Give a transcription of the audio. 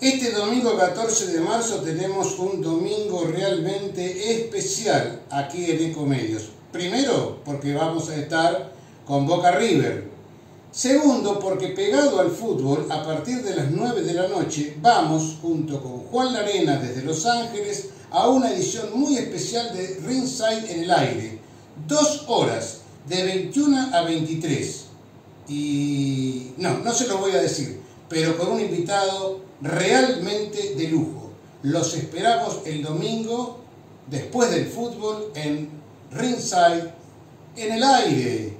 Este domingo 14 de marzo tenemos un domingo realmente especial aquí en Ecomedios. Primero, porque vamos a estar con Boca River. Segundo, porque pegado al fútbol, a partir de las 9 de la noche, vamos junto con Juan Larena desde Los Ángeles a una edición muy especial de Ringside en el aire. Dos horas, de 21 a 23. Y no, no se lo voy a decir, pero con un invitado realmente de lujo. Los esperamos el domingo, después del fútbol, en Ringside, en el aire.